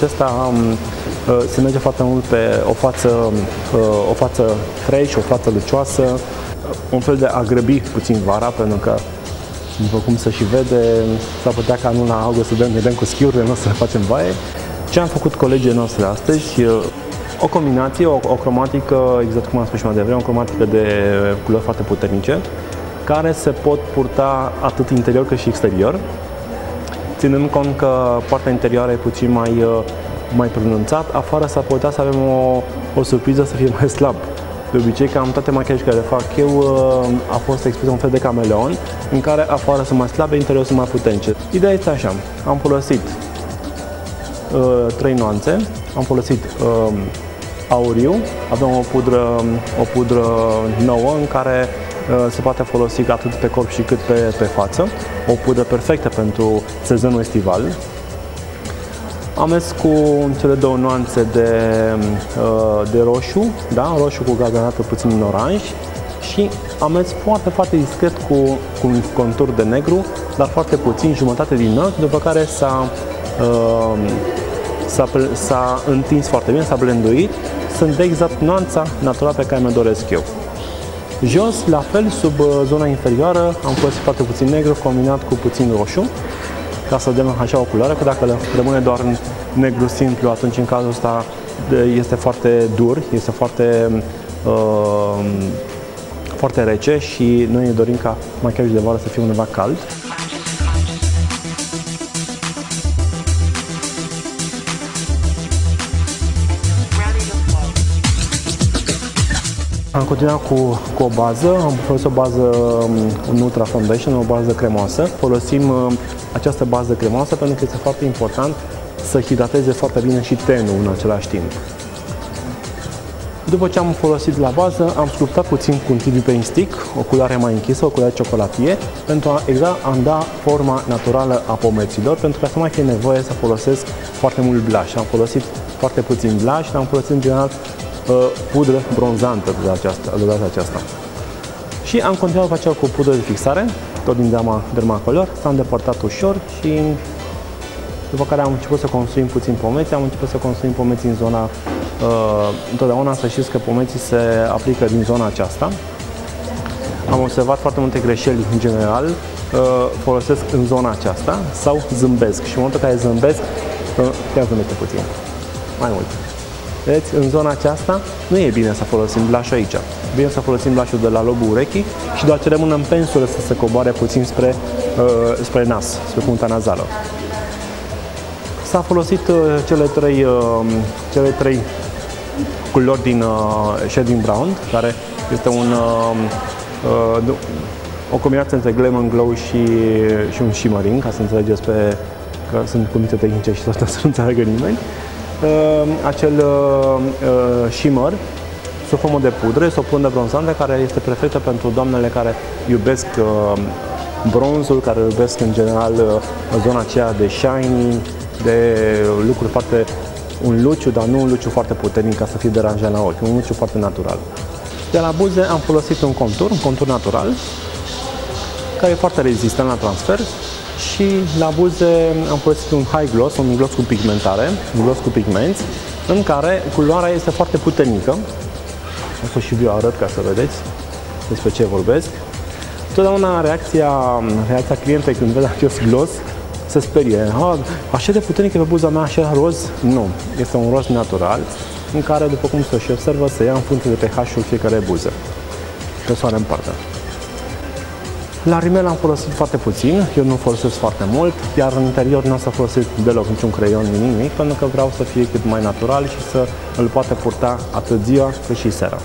acesta um, uh, se merge foarte mult pe o față, uh, o față fresh, o față lucioasă, un fel de a grăbi puțin vara, pentru că după cum se și vede, s-ar putea ca nu la august să dăm, ne dăm cu schiurile, nu o să le facem baie. Ce am făcut colegii noastre astăzi? O combinație, o, o cromatică, exact cum am spus și mai devreme, o cromatică de culori foarte puternice, care se pot purta atât interior cât și exterior, ținând cont că partea interioară e puțin mai, mai pronunțat, afară s-ar putea să avem o, o surpriză să fie mai slab. De obicei, cam toate machiajele care le fac eu a fost expus un fel de cameleon, în care afară sunt mai slabe, interior sunt mai puternice. Ideea este așa, am folosit uh, trei nuanțe, am folosit uh, auriu, avem o pudră, o pudră nouă în care uh, se poate folosi atât pe corp și cât pe, pe față, o pudră perfectă pentru sezonul estival. Am mers cu cele două nuanțe de, uh, de roșu, da? roșu cu gazanatul puțin în oranj și am mers foarte, foarte discret cu, cu un contur de negru, dar foarte puțin, jumătate din ochi, după care s-a uh, s-a, întins foarte bine, s-a blenduit, sunt exact nuanța naturală pe care mi-o doresc eu. Jos, la fel, sub uh, zona inferioară, am folosit foarte puțin negru combinat cu puțin roșu, ca să dăm așa o culoare, că dacă rămâne doar negru simplu, atunci în cazul ăsta este foarte dur, este foarte, uh, foarte rece și noi ne dorim ca machiajul de vară să fie undeva cald. Am continuat cu, cu o bază, am folosit o bază um, Nutra Foundation, o bază cremoasă. Folosim um, această bază cremoasă pentru că este foarte important să hidrateze foarte bine și tenul în același timp. După ce am folosit la bază, am sculptat puțin cu un TV Paint Stick, o culoare mai închisă, o culoare ciocolatier, pentru a exact a da forma naturală a pomeților, pentru că să mai fie nevoie să folosesc foarte mult blush. Am folosit foarte puțin blush, am folosit în general pudră bronzantă de, aceasta, de data aceasta. Și am continuat cu aceea cu pudră de fixare, tot din Derma, Dermacolor, s-a îndepărtat ușor și după care am început să construim puțin pomeți, am început să construim pomeți în zona, uh, întotdeauna să știți că pomeții se aplică din zona aceasta. Am observat foarte multe greșeli în general, uh, folosesc în zona aceasta sau zâmbesc și în momentul în care zâmbesc, uh, chiar zâmbește puțin, mai mult. Vedeți, în zona aceasta nu e bine să folosim blush aici. Bine să folosim blush de la lobul urechii și doar ce rămân în pensulă să se coboare puțin spre, uh, spre nas, spre punta nazală. S-a folosit uh, cele, trei, uh, cele trei culori din uh, Shading Brown, care este un, uh, uh, o combinație între Glam and Glow și, și un shimmering, ca să înțelegeți pe că sunt cuvinte tehnice și să nu înțeleagă nimeni. Uh, acel uh, uh, shimmer sub formă de pudră, este o pudră bronzantă care este perfectă pentru doamnele care iubesc bronzul, care iubesc în general zona aceea de shiny, de lucruri foarte un luciu, dar nu un luciu foarte puternic ca să fie deranjat la ochi, un luciu foarte natural. De la buze am folosit un contur, un contur natural, care e foarte rezistent la transfer și la buze am folosit un high gloss, un gloss cu pigmentare, un gloss cu pigmenți, în care culoarea este foarte puternică. O să și eu arăt ca să vedeți despre ce vorbesc. Totdeauna reacția, reacția clientei când vede acest gloss se sperie. Ha, așa de puternic e pe buza mea, așa roz? Nu. Este un roz natural în care, după cum se și observă, se ia în funcție de pH-ul fiecare buză. Persoane în parte. La rimel am folosit foarte puțin, eu nu folosesc foarte mult, iar în interior nu o să folosesc deloc niciun creion, nimic, pentru că vreau să fie cât mai natural și să îl poate purta atât ziua cât și seara.